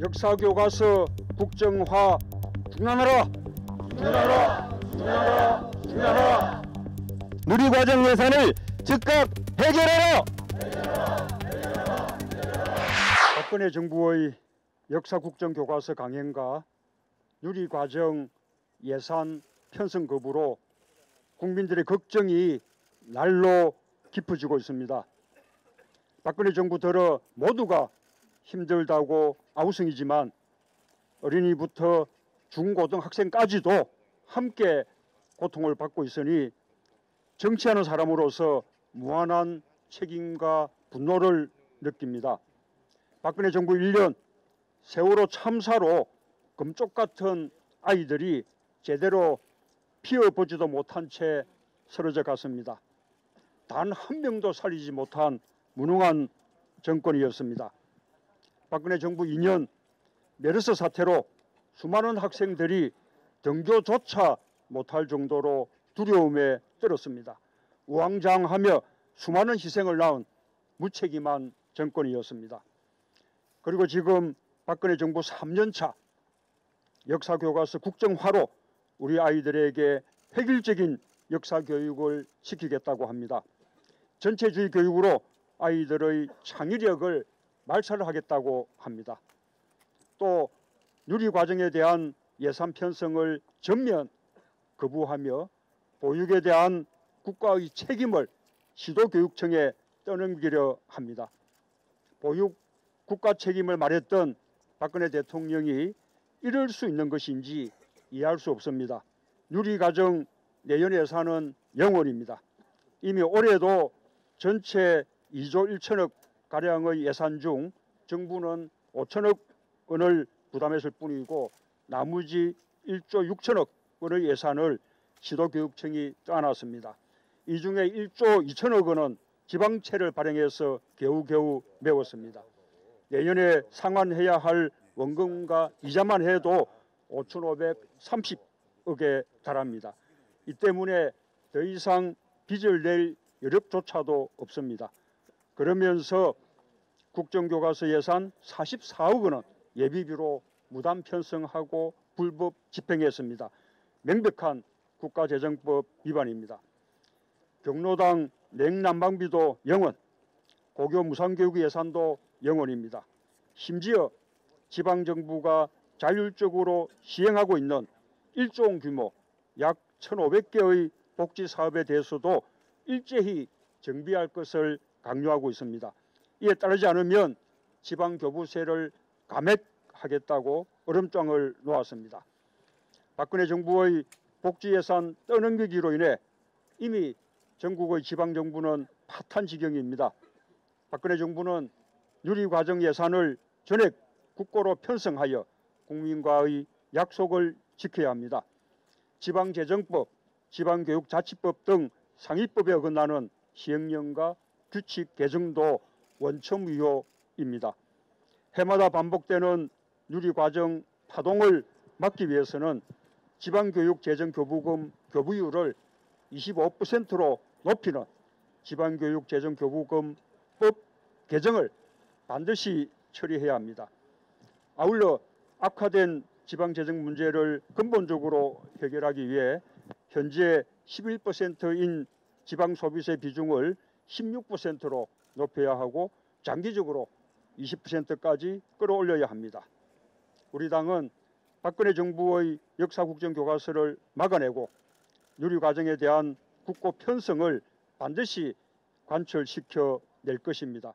역사 교과서 국정화 중단하라. 중단하라. 중단하라. 중단하라. 누리과정 예산을 즉각 해결하라. 박근혜 정부의 역사 국정 교과서 강행과 누리과정 예산 편성 거부로 국민들의 걱정이 날로 깊어지고 있습니다. 박근혜 정부 들어 모두가 힘들다고 아우성이지만 어린이부터 중고등학생까지도 함께 고통을 받고 있으니 정치하는 사람으로서 무한한 책임과 분노를 느낍니다. 박근혜 정부 1년 세월호 참사로 금쪽 같은 아이들이 제대로 피어보지도 못한 채 쓰러져 갔습니다. 단 한 명도 살리지 못한 무능한 정권이었습니다. 박근혜 정부 2년 메르스 사태로 수많은 학생들이 등교조차 못할 정도로 두려움에 떨었습니다. 우왕좌왕하며 수많은 희생을 낳은 무책임한 정권이었습니다. 그리고 지금 박근혜 정부 3년차 역사 교과서 국정화로 우리 아이들에게 획일적인 역사 교육을 시키겠다고 합니다. 전체주의 교육으로 아이들의 창의력을 말살하겠다고 합니다. 또 누리 과정에 대한 예산 편성을 전면 거부하며 보육에 대한 국가의 책임을 시도교육청에 떠넘기려 합니다. 보육 국가 책임을 말했던 박근혜 대통령이 이럴 수 있는 것인지 이해할 수 없습니다. 누리과정 내년 예산은 영원입니다. 이미 올해도 전체 2조 1천억 가량의 예산 중 정부는 5천억 원을 부담했을 뿐이고 나머지 1조 6천억 원의 예산을 시도교육청이 떠안았습니다. 이 중에 1조 2천억 원은 지방채를 발행해서 겨우겨우 메웠습니다. 내년에 상환해야 할 원금과 이자만 해도 5,530억에 달합니다. 이 때문에 더 이상 빚을 낼 여력조차도 없습니다. 그러면서 국정교과서 예산 44억 원은 예비비로 무단 편성하고 불법 집행했습니다. 명백한 국가재정법 위반입니다. 경로당 냉난방비도 영원, 고교 무상교육 예산도 영원입니다. 심지어 지방정부가 자율적으로 시행하고 있는 1조 규모 약 1,500개의 복지 사업에 대해서도 일제히 정비할 것을 강요하고 있습니다. 이에 따르지 않으면 지방 교부세를 감액하겠다고 얼음장을 놓았습니다. 박근혜 정부의 복지 예산 떠넘기기로 인해 이미 전국의 지방 정부는 파탄 지경입니다. 박근혜 정부는 유리과정 예산을 전액 국고로 편성하여 국민과의 약속을 지켜야 합니다. 지방재정법, 지방교육자치법 등 상위법에 어긋나는 시행령과 규칙 개정도 원천무효입니다. 해마다 반복되는 누리과정 파동을 막기 위해서는 지방교육재정교부금 교부율을 25%로 높이는 지방교육재정교부금법 개정을 반드시 처리해야 합니다. 아울러 악화된 지방재정 문제를 근본적으로 해결하기 위해 현재 11%인 지방소비세 비중을 16%로 높여야 하고 장기적으로 20%까지 끌어올려야 합니다. 우리 당은 박근혜 정부의 역사국정교과서를 막아내고 누리과정에 대한 국고 편성을 반드시 관철시켜 낼 것입니다.